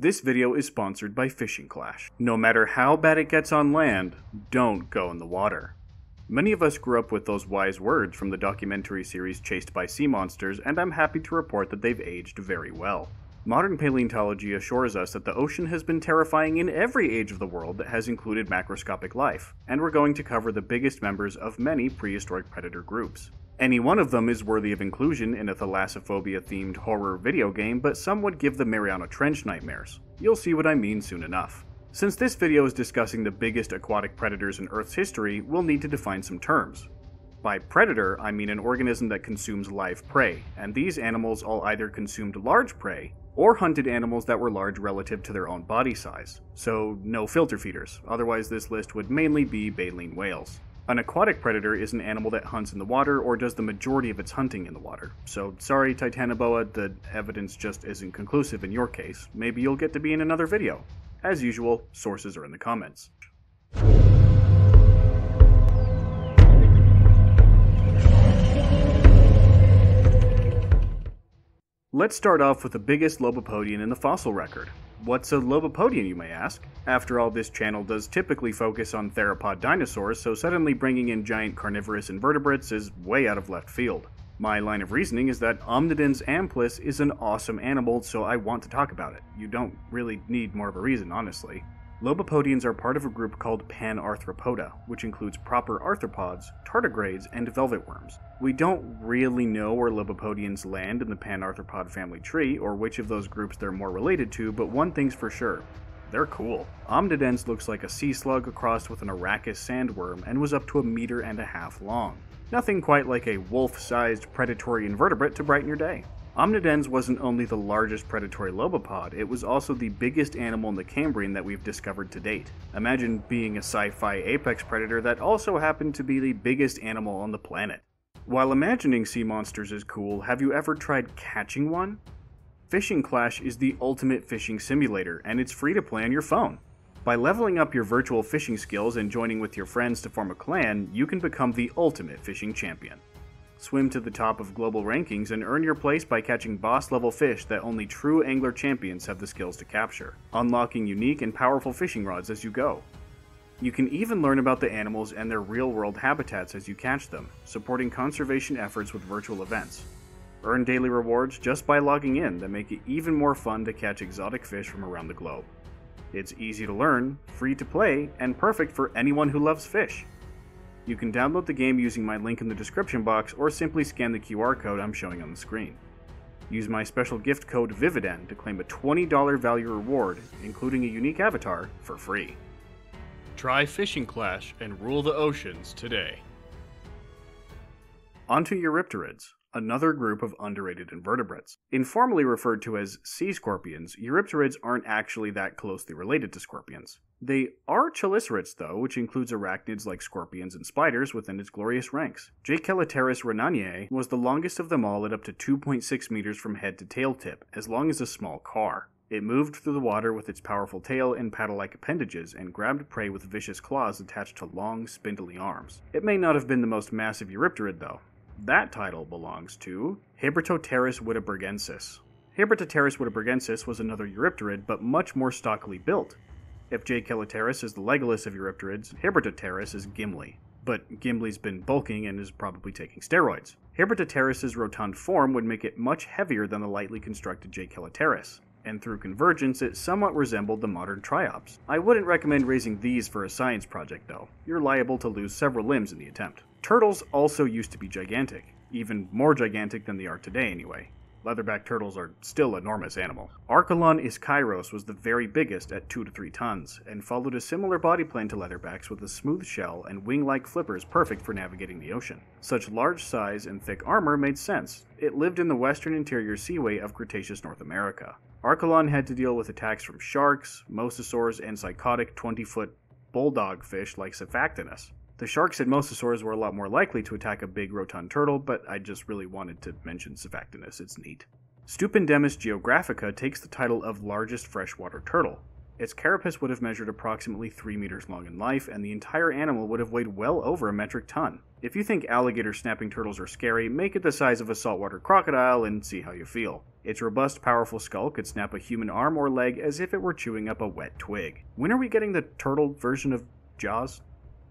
This video is sponsored by Fishing Clash. No matter how bad it gets on land, don't go in the water. Many of us grew up with those wise words from the documentary series Chased by Sea Monsters, and I'm happy to report that they've aged very well. Modern paleontology assures us that the ocean has been terrifying in every age of the world that has included macroscopic life, and we're going to cover the biggest members of many prehistoric predator groups. Any one of them is worthy of inclusion in a thalassophobia themed horror video game, but some would give the Mariana Trench nightmares. You'll see what I mean soon enough. Since this video is discussing the biggest aquatic predators in Earth's history, we'll need to define some terms. By predator, I mean an organism that consumes live prey, and these animals all either consumed large prey or hunted animals that were large relative to their own body size. So, no filter feeders, otherwise, this list would mainly be baleen whales. An aquatic predator is an animal that hunts in the water or does the majority of its hunting in the water. So, sorry, Titanoboa, the evidence just isn't conclusive in your case. Maybe you'll get to be in another video. As usual, sources are in the comments. Let's start off with the biggest lobopodian in the fossil record. What's a lobopodian, you may ask? After all, this channel does typically focus on theropod dinosaurs, so suddenly bringing in giant carnivorous invertebrates is way out of left field. My line of reasoning is that Omnidens amplus is an awesome animal, so I want to talk about it. You don't really need more of a reason, honestly. Lobopodians are part of a group called Panarthropoda, which includes proper arthropods, tardigrades, and velvet worms. We don't really know where Lobopodians land in the Panarthropod family tree, or which of those groups they're more related to, but one thing's for sure. They're cool. Omnidens looks like a sea slug crossed with an Arrakis sandworm and was up to a meter and a half long. Nothing quite like a wolf-sized predatory invertebrate to brighten your day. Omnidens wasn't only the largest predatory lobopod, it was also the biggest animal in the Cambrian that we've discovered to date. Imagine being a sci fi apex predator that also happened to be the biggest animal on the planet. While imagining sea monsters is cool, have you ever tried catching one? Fishing Clash is the ultimate fishing simulator, and it's free to play on your phone. By leveling up your virtual fishing skills and joining with your friends to form a clan, you can become the ultimate fishing champion. Swim to the top of global rankings and earn your place by catching boss level fish that only true angler champions have the skills to capture, unlocking unique and powerful fishing rods as you go. You can even learn about the animals and their real world habitats as you catch them, supporting conservation efforts with virtual events. Earn daily rewards just by logging in that make it even more fun to catch exotic fish from around the globe. It's easy to learn, free to play, and perfect for anyone who loves fish. You can download the game using my link in the description box or simply scan the QR code I'm showing on the screen. Use my special gift code VIVIDEN to claim a $20 value reward, including a unique avatar, for free. Try Fishing Clash and rule the oceans today. Onto Eurypterids, another group of underrated invertebrates. Informally referred to as sea scorpions, Eurypterids aren't actually that closely related to scorpions. They are chelicerates, though, which includes arachnids like scorpions and spiders within its glorious ranks. Jaekelopterus rhenaniae was the longest of them all at up to 2.6 meters from head to tail tip, as long as a small car. It moved through the water with its powerful tail and paddle like appendages and grabbed prey with vicious claws attached to long, spindly arms. It may not have been the most massive Eurypterid, though. That title belongs to Hibbertopterus wittenbergensis. Hibbertopterus wittenbergensis was another Eurypterid, but much more stockily built. If Jaekelopterus is the Legolas of Eurypterids, Hibbertopterus is Gimli. But Gimli's been bulking and is probably taking steroids. Hibbertopterus' rotund form would make it much heavier than the lightly constructed Jaekelopterus, and through convergence it somewhat resembled the modern Triops. I wouldn't recommend raising these for a science project though. You're liable to lose several limbs in the attempt. Turtles also used to be gigantic, even more gigantic than they are today anyway. Leatherback turtles are still enormous animal. Archelon ischyros was the very biggest at 2 to 3 tons, and followed a similar body plan to leatherbacks with a smooth shell and wing-like flippers perfect for navigating the ocean. Such large size and thick armor made sense. It lived in the western interior seaway of Cretaceous North America. Archelon had to deal with attacks from sharks, mosasaurs, and psychotic 20-foot bulldog fish like Xiphactinus. The sharks and mosasaurs were a lot more likely to attack a big rotund turtle, but I just really wanted to mention Xiphactinus, it's neat. Stupendemys geographica takes the title of largest freshwater turtle. Its carapace would have measured approximately 3 meters long in life, and the entire animal would have weighed well over a metric ton. If you think alligator snapping turtles are scary, make it the size of a saltwater crocodile and see how you feel. Its robust, powerful skull could snap a human arm or leg as if it were chewing up a wet twig. When are we getting the turtle version of Jaws?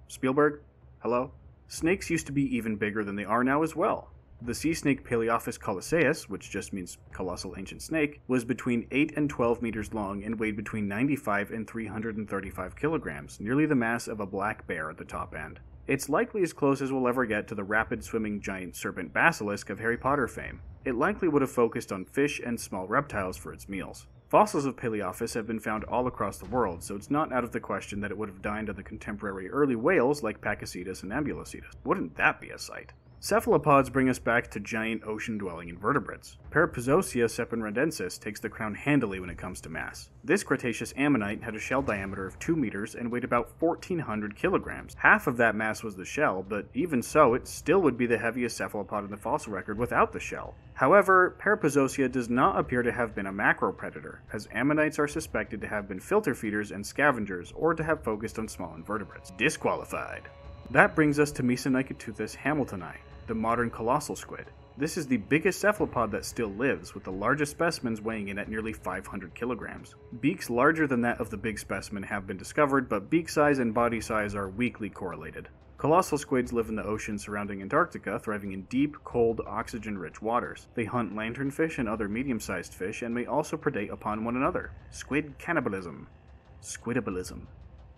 Spielberg? Hello? Snakes used to be even bigger than they are now as well. The sea snake Palaeophis colossaeus, which just means colossal ancient snake, was between 8 and 12 meters long and weighed between 95 and 335 kilograms, nearly the mass of a black bear at the top end. It's likely as close as we'll ever get to the rapid swimming giant serpent basilisk of Harry Potter fame. It likely would have focused on fish and small reptiles for its meals. Fossils of Palaeophis have been found all across the world, so it's not out of the question that it would have dined on the contemporary early whales like Pakicetus and Ambulocetus. Wouldn't that be a sight? Cephalopods bring us back to giant ocean dwelling invertebrates. Parapuzosia seppenradensis takes the crown handily when it comes to mass. This Cretaceous ammonite had a shell diameter of 2 meters and weighed about 1400 kilograms. Half of that mass was the shell, but even so, it still would be the heaviest cephalopod in the fossil record without the shell. However, Parapuzosia does not appear to have been a macro predator, as ammonites are suspected to have been filter feeders and scavengers or to have focused on small invertebrates. Disqualified. That brings us to Mesonychoteuthis hamiltoni, the modern colossal squid. This is the biggest cephalopod that still lives, with the largest specimens weighing in at nearly 500 kilograms. Beaks larger than that of the big specimen have been discovered, but beak size and body size are weakly correlated. Colossal squids live in the ocean surrounding Antarctica, thriving in deep, cold, oxygen rich waters. They hunt lanternfish and other medium sized fish and may also predate upon one another. Squid cannibalism. Squidabalism.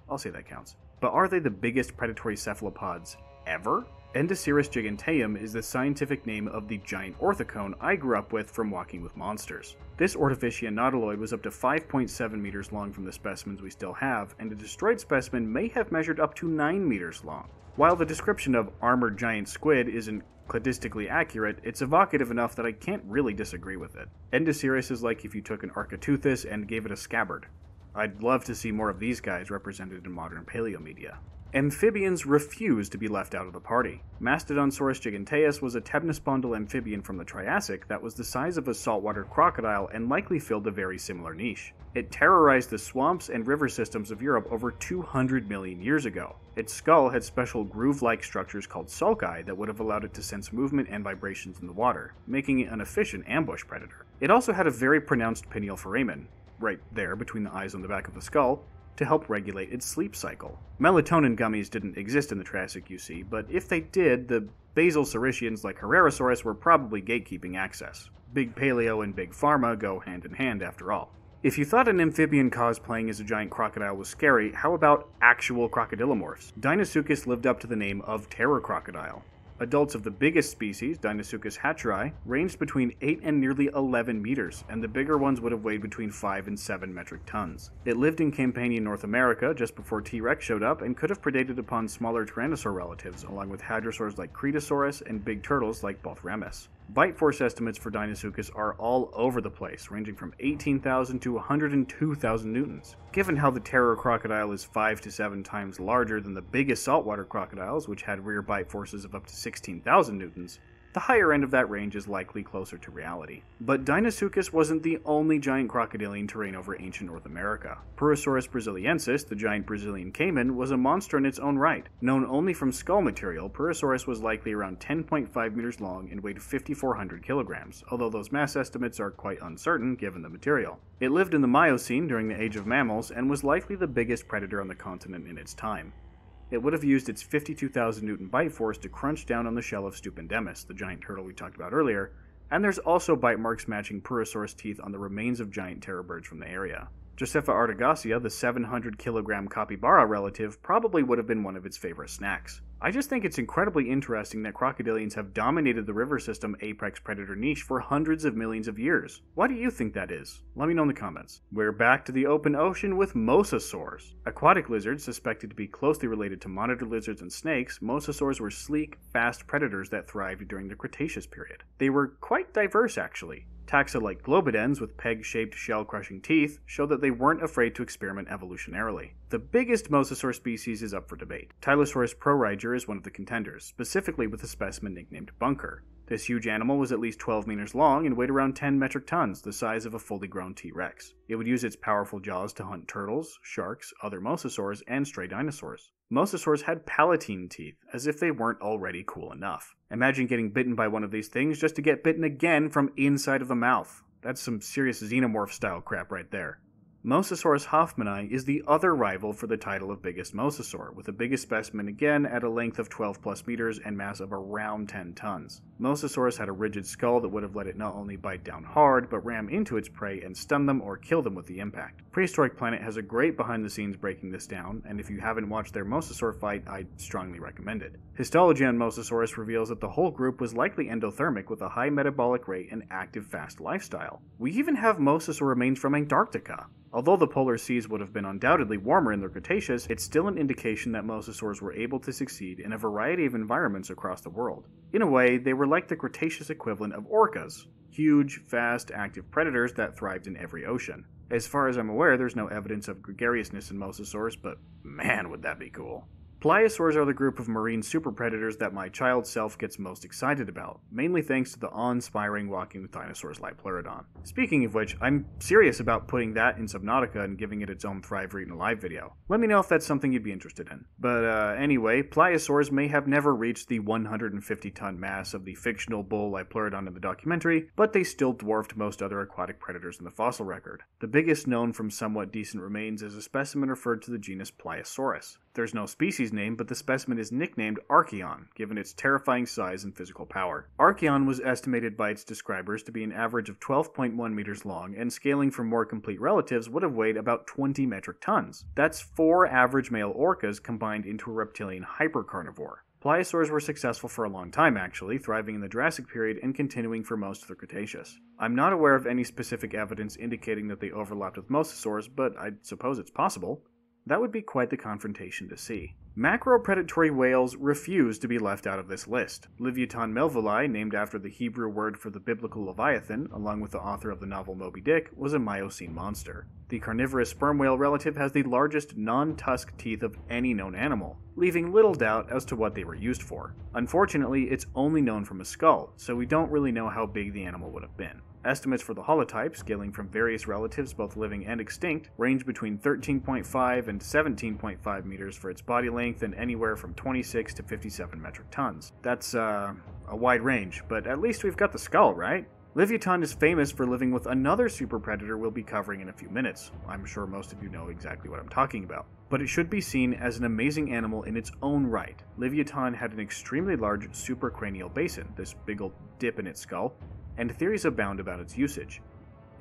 I'll say that counts. But are they the biggest predatory cephalopods ever? Endoceras giganteum is the scientific name of the giant orthocone I grew up with from walking with monsters. This Ordovician nautiloid was up to 5.7 meters long from the specimens we still have, and a destroyed specimen may have measured up to 9 meters long. While the description of armored giant squid isn't cladistically accurate, it's evocative enough that I can't really disagree with it. Endoceras is like if you took an Architeuthis and gave it a scabbard. I'd love to see more of these guys represented in modern paleo media. Amphibians refused to be left out of the party. Mastodonsaurus giganteus was a temnospondyl amphibian from the Triassic that was the size of a saltwater crocodile and likely filled a very similar niche. It terrorized the swamps and river systems of Europe over 200 million years ago. Its skull had special groove like structures called sulci that would have allowed it to sense movement and vibrations in the water, making it an efficient ambush predator. It also had a very pronounced pineal foramen, right there between the eyes on the back of the skull, to help regulate its sleep cycle. Melatonin gummies didn't exist in the Triassic, you see, but if they did, the basal saurischians like Herrerasaurus were probably gatekeeping access. Big Paleo and Big Pharma go hand in hand after all. If you thought an amphibian cosplaying as a giant crocodile was scary, how about actual crocodylomorphs? Deinosuchus lived up to the name of terror crocodile. Adults of the biggest species, Deinosuchus hatcheri, ranged between 8 and nearly 11 meters, and the bigger ones would have weighed between 5 and 7 metric tons. It lived in Campania, North America, just before T Rex showed up, and could have predated upon smaller tyrannosaur relatives, along with hadrosaurs like Kritosaurus and big turtles like Bothremys. Bite force estimates for Deinosuchus are all over the place, ranging from 18,000 to 102,000 newtons. Given how the terror crocodile is 5 to 7 times larger than the biggest saltwater crocodiles, which had rear bite forces of up to 16,000 newtons, the higher end of that range is likely closer to reality. But Deinosuchus wasn't the only giant crocodilian to reign over ancient North America. Purussaurus brasiliensis, the giant Brazilian caiman, was a monster in its own right. Known only from skull material, Purussaurus was likely around 10.5 meters long and weighed 5,400 kilograms, although those mass estimates are quite uncertain given the material. It lived in the Miocene during the Age of Mammals and was likely the biggest predator on the continent in its time it would have used its 52,000 newton bite force to crunch down on the shell of Stupendemys, the giant turtle we talked about earlier, and there's also bite marks matching Purussaurus teeth on the remains of giant terror birds from the area. Josephoartigasia, the 700 kilogram capybara relative, probably would have been one of its favorite snacks. I just think it's incredibly interesting that crocodilians have dominated the river system apex predator niche for hundreds of millions of years. Why do you think that is? Let me know in the comments. We're back to the open ocean with mosasaurs. Aquatic lizards suspected to be closely related to monitor lizards and snakes, mosasaurs were sleek, fast predators that thrived during the Cretaceous period. They were quite diverse actually. Taxa like globidens with peg shaped shell crushing teeth show that they weren't afraid to experiment evolutionarily. The biggest mosasaur species is up for debate. Tylosaurus proriger is one of the contenders, specifically with a specimen nicknamed Bunker. This huge animal was at least 12 meters long and weighed around 10 metric tons, the size of a fully grown T Rex. It would use its powerful jaws to hunt turtles, sharks, other mosasaurs, and stray dinosaurs. Mosasaurs had palatine teeth, as if they weren't already cool enough. Imagine getting bitten by one of these things just to get bitten again from inside of the mouth. That's some serious xenomorph style crap right there. Mosasaurus hoffmanni is the other rival for the title of biggest mosasaur, with the biggest specimen again at a length of 12 plus meters and mass of around 10 tons. Mosasaurus had a rigid skull that would have let it not only bite down hard, but ram into its prey and stun them or kill them with the impact. Prehistoric Planet has a great behind the scenes breaking this down, and if you haven't watched their mosasaur fight, I strongly recommend it. Histology on Mosasaurus reveals that the whole group was likely endothermic with a high metabolic rate and active fast lifestyle. We even have mosasaur remains from Antarctica. Although the polar seas would have been undoubtedly warmer in the Cretaceous, it's still an indication that mosasaurs were able to succeed in a variety of environments across the world. In a way, they were like the Cretaceous equivalent of orcas huge, fast, active predators that thrived in every ocean. As far as I'm aware, there's no evidence of gregariousness in mosasaurs, but man, would that be cool. Pliosaurs are the group of marine super predators that my child self gets most excited about, mainly thanks to the awe-inspiring Walking with Dinosaurs Pleurodon. Speaking of which, I'm serious about putting that in Subnautica and giving it its own Thrive Eaten Alive video. Let me know if that's something you'd be interested in. But uh, anyway, pliosaurs may have never reached the 150 ton mass of the fictional bull like Pleurodon in the documentary, but they still dwarfed most other aquatic predators in the fossil record. The biggest known from somewhat decent remains is a specimen referred to the genus Pliosaurus. There's no species name, but the specimen is nicknamed Archaon, given its terrifying size and physical power. Archaon was estimated by its describers to be an average of 12.1 meters long, and scaling from more complete relatives would have weighed about 20 metric tons. That's four average male orcas combined into a reptilian hypercarnivore. Pliosaurs were successful for a long time, actually, thriving in the Jurassic period and continuing for most of the Cretaceous. I'm not aware of any specific evidence indicating that they overlapped with mosasaurs, but I suppose it's possible. That would be quite the confrontation to see. Macropredatory whales refuse to be left out of this list. Livyatan melvillei, named after the Hebrew word for the biblical Leviathan, along with the author of the novel Moby Dick, was a Miocene monster. The carnivorous sperm whale relative has the largest non tusk teeth of any known animal, leaving little doubt as to what they were used for. Unfortunately, it's only known from a skull, so we don't really know how big the animal would have been. Estimates for the holotype, scaling from various relatives both living and extinct, range between 13.5 and 17.5 meters for its body length and anywhere from 26 to 57 metric tons. That's uh, a wide range, but at least we've got the skull, right? Livyatan is famous for living with another super predator we'll be covering in a few minutes. I'm sure most of you know exactly what I'm talking about. But it should be seen as an amazing animal in its own right. Livyatan had an extremely large supracranial basin, this big old dip in its skull, and theories abound about its usage.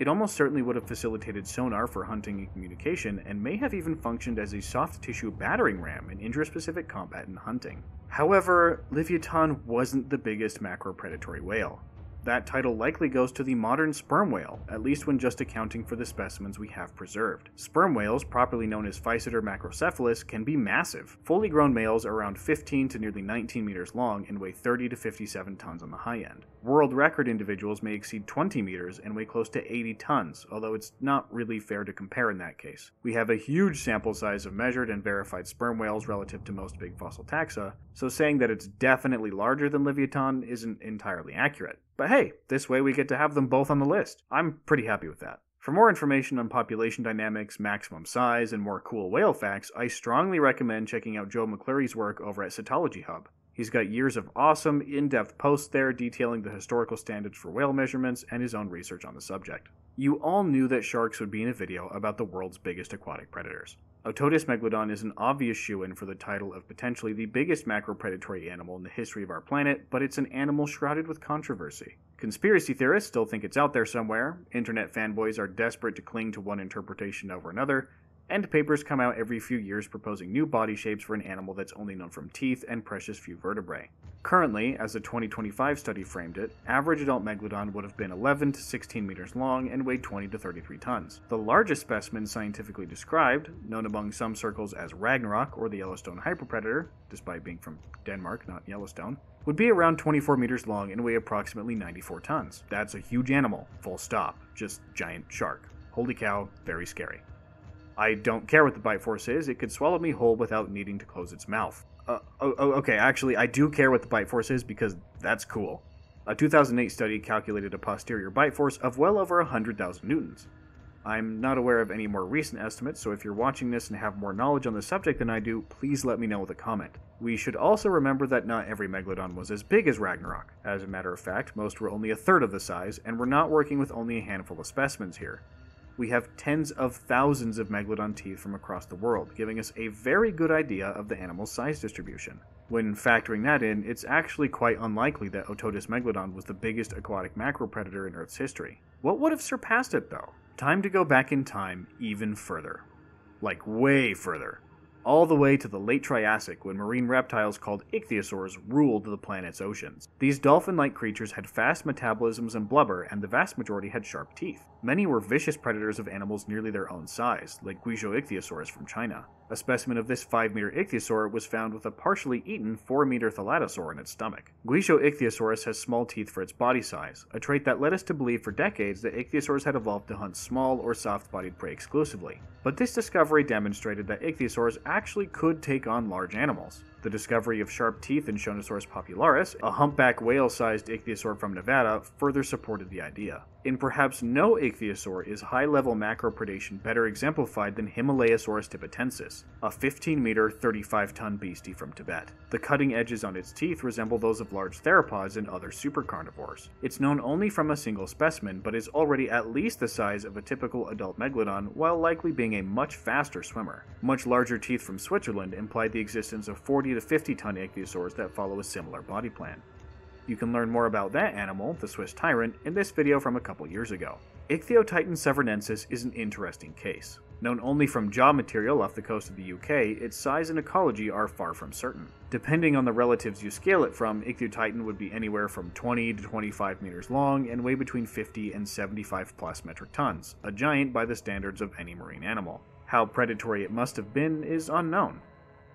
It almost certainly would have facilitated sonar for hunting and communication, and may have even functioned as a soft tissue battering ram in intraspecific combat and hunting. However, Livyatan wasn't the biggest macropredatory whale that title likely goes to the modern sperm whale, at least when just accounting for the specimens we have preserved. Sperm whales, properly known as Physeter macrocephalus, can be massive. Fully grown males are around 15 to nearly 19 meters long and weigh 30 to 57 tons on the high end. World record individuals may exceed 20 meters and weigh close to 80 tons, although it's not really fair to compare in that case. We have a huge sample size of measured and verified sperm whales relative to most big fossil taxa, so saying that it's definitely larger than Livyatan isn't entirely accurate. But hey, this way we get to have them both on the list. I'm pretty happy with that. For more information on population dynamics, maximum size, and more cool whale facts, I strongly recommend checking out Joe McClurry's work over at Cetology Hub. He's got years of awesome, in depth posts there detailing the historical standards for whale measurements and his own research on the subject. You all knew that sharks would be in a video about the world's biggest aquatic predators. Otodus megalodon is an obvious shoe in for the title of potentially the biggest macropredatory animal in the history of our planet, but it's an animal shrouded with controversy. Conspiracy theorists still think it's out there somewhere, internet fanboys are desperate to cling to one interpretation over another, and papers come out every few years proposing new body shapes for an animal that's only known from teeth and precious few vertebrae. Currently, as the 2025 study framed it, average adult megalodon would have been 11 to 16 meters long and weighed 20 to 33 tons. The largest specimen scientifically described, known among some circles as Ragnarok or the Yellowstone hyperpredator, despite being from Denmark, not Yellowstone, would be around 24 meters long and weigh approximately 94 tons. That's a huge animal, full stop. Just giant shark. Holy cow, very scary. I don't care what the bite force is, it could swallow me whole without needing to close its mouth. Uh, oh, oh, okay, actually, I do care what the bite force is because that's cool. A 2008 study calculated a posterior bite force of well over 100,000 newtons. I'm not aware of any more recent estimates, so if you're watching this and have more knowledge on the subject than I do, please let me know with a comment. We should also remember that not every Megalodon was as big as Ragnarok. As a matter of fact, most were only a third of the size, and we're not working with only a handful of specimens here. We have tens of thousands of Megalodon teeth from across the world, giving us a very good idea of the animal's size distribution. When factoring that in, it's actually quite unlikely that Otodus megalodon was the biggest aquatic macropredator in Earth's history. What would have surpassed it, though? Time to go back in time even further. Like, way further. All the way to the late Triassic when marine reptiles called ichthyosaurs ruled the planet's oceans. These dolphin like creatures had fast metabolisms and blubber, and the vast majority had sharp teeth. Many were vicious predators of animals nearly their own size, like Guizhou from China. A specimen of this 5 meter ichthyosaur was found with a partially eaten 4 meter thalattosaur in its stomach. Guizhou has small teeth for its body size, a trait that led us to believe for decades that ichthyosaurs had evolved to hunt small or soft bodied prey exclusively. But this discovery demonstrated that ichthyosaurs actually could take on large animals. The discovery of sharp teeth in Shonisaurus popularis, a humpback whale sized ichthyosaur from Nevada, further supported the idea. In perhaps no ichthyosaur is high level macropredation better exemplified than Himalayasaurus tibetensis, a 15 meter, 35 ton beastie from Tibet. The cutting edges on its teeth resemble those of large theropods and other supercarnivores. It's known only from a single specimen, but is already at least the size of a typical adult megalodon, while likely being a much faster swimmer. Much larger teeth from Switzerland imply the existence of 40 to 50 ton ichthyosaurs that follow a similar body plan. You can learn more about that animal, the Swiss tyrant, in this video from a couple years ago. Ichthyotitan severnensis is an interesting case. Known only from jaw material off the coast of the UK, its size and ecology are far from certain. Depending on the relatives you scale it from, Ichthyotitan would be anywhere from 20 to 25 meters long and weigh between 50 and 75 plus metric tons, a giant by the standards of any marine animal. How predatory it must have been is unknown.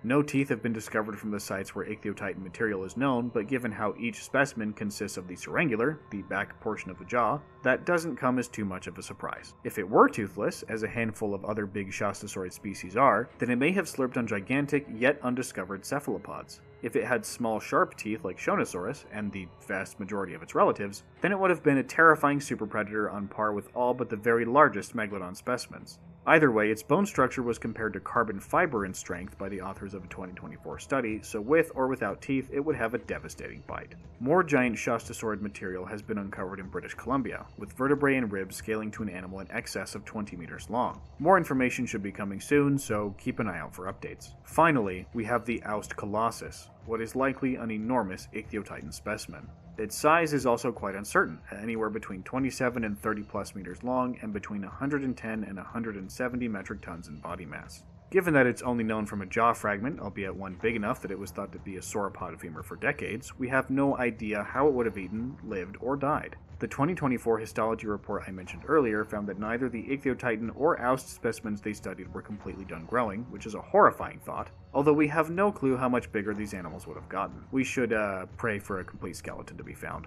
No teeth have been discovered from the sites where ichthyotitan material is known, but given how each specimen consists of the surangular, the back portion of the jaw, that doesn't come as too much of a surprise. If it were toothless, as a handful of other big shastasaurid species are, then it may have slurped on gigantic yet undiscovered cephalopods. If it had small sharp teeth like Shonisaurus, and the vast majority of its relatives, then it would have been a terrifying superpredator on par with all but the very largest megalodon specimens. Either way, its bone structure was compared to carbon fiber in strength by the authors of a 2024 study, so with or without teeth, it would have a devastating bite. More giant shastasaurid material has been uncovered in British Columbia, with vertebrae and ribs scaling to an animal in excess of 20 meters long. More information should be coming soon, so keep an eye out for updates. Finally, we have the Aust colossus, what is likely an enormous ichthyotitan specimen. Its size is also quite uncertain, anywhere between 27 and 30 plus meters long and between 110 and 170 metric tons in body mass. Given that it's only known from a jaw fragment, albeit one big enough that it was thought to be a sauropod femur for decades, we have no idea how it would have eaten, lived, or died. The 2024 histology report I mentioned earlier found that neither the Ichthyotitan or Aust specimens they studied were completely done growing, which is a horrifying thought, although we have no clue how much bigger these animals would have gotten. We should uh, pray for a complete skeleton to be found.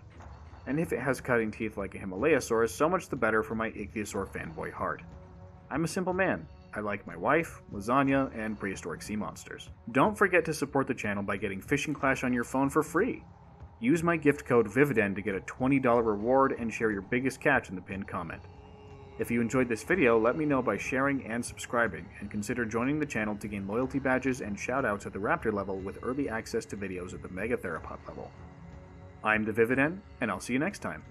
And if it has cutting teeth like a Himalayasaurus, so much the better for my Ichthyosaur fanboy heart. I'm a simple man. I like my wife, lasagna, and prehistoric sea monsters. Don't forget to support the channel by getting Fishing Clash on your phone for free. Use my gift code VIVIDEN to get a $20 reward and share your biggest catch in the pinned comment. If you enjoyed this video, let me know by sharing and subscribing, and consider joining the channel to gain loyalty badges and shoutouts at the Raptor level with early access to videos at the Megatheropod level. I'm the Vividen, and I'll see you next time.